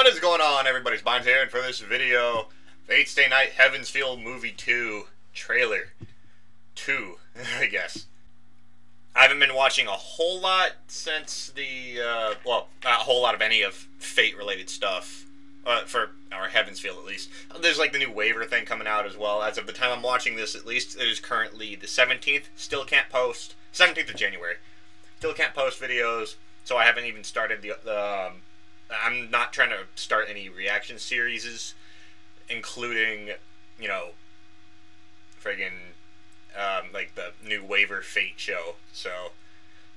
What is going on, everybody's Bynes here, and for this video, Fate Stay Night Heaven's Feel Movie 2 trailer. 2, I guess. I haven't been watching a whole lot since the, uh, well, not a whole lot of any of Fate-related stuff, uh, for our Heaven's Feel at least. There's like the new Waver thing coming out as well. As of the time I'm watching this, at least, it is currently the 17th. Still can't post. 17th of January. Still can't post videos, so I haven't even started the, the um, I'm not trying to start any reaction series, including, you know, friggin' um, like the new Waver fate show. So,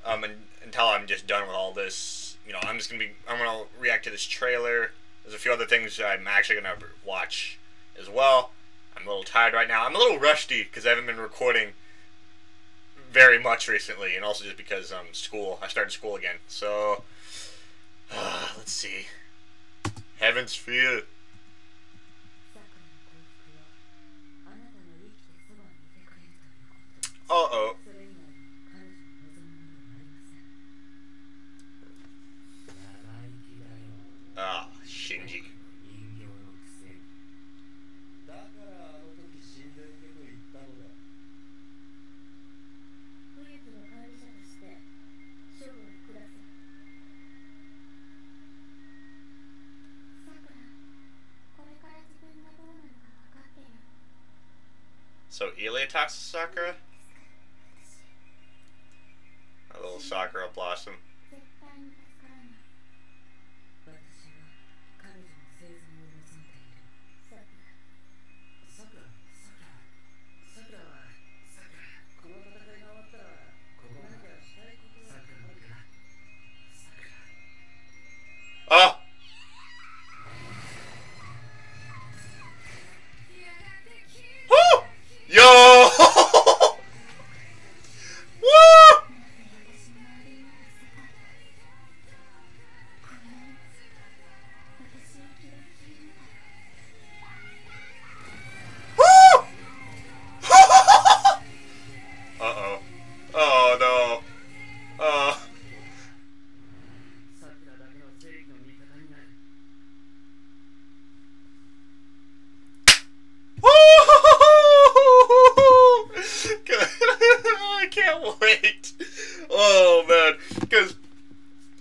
um, and, until I'm just done with all this, you know, I'm just gonna be, I'm gonna react to this trailer. There's a few other things I'm actually gonna watch as well. I'm a little tired right now. I'm a little rusty because I haven't been recording very much recently, and also just because um school. I started school again, so see. Heaven's Feel. So Ilya talks to Sakura? A little Sakura blossom.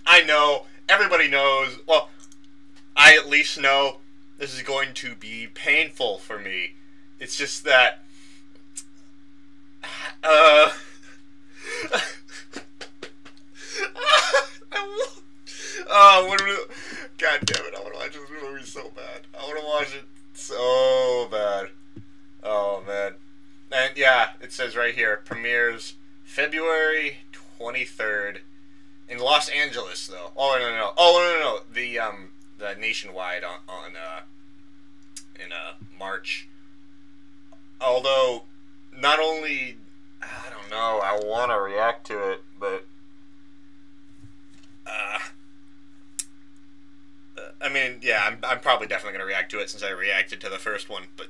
I know everybody knows. Well, I at least know this is going to be painful for me. It's just that, uh, Oh, what we- God damn it! I want to watch this movie so bad. I want to watch it so bad. Oh man. And yeah, it says right here premieres February 23rd in Los Angeles though. Oh no no no. Oh no no no. The um the nationwide on on uh in uh March. Although not only I don't know, I want to react to it, but uh I mean, yeah, I'm, I'm probably definitely gonna react to it since I reacted to the first one, but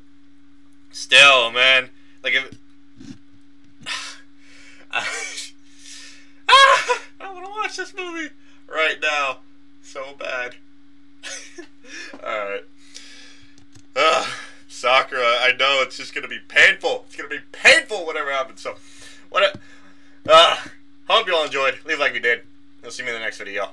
still, man, like if want to watch this movie right now, so bad. All right, uh, Sakura, I know it's just gonna be painful. It's gonna be painful whatever happens. So, what? Uh, hope you all enjoyed. Leave like you did. You'll see me in the next video.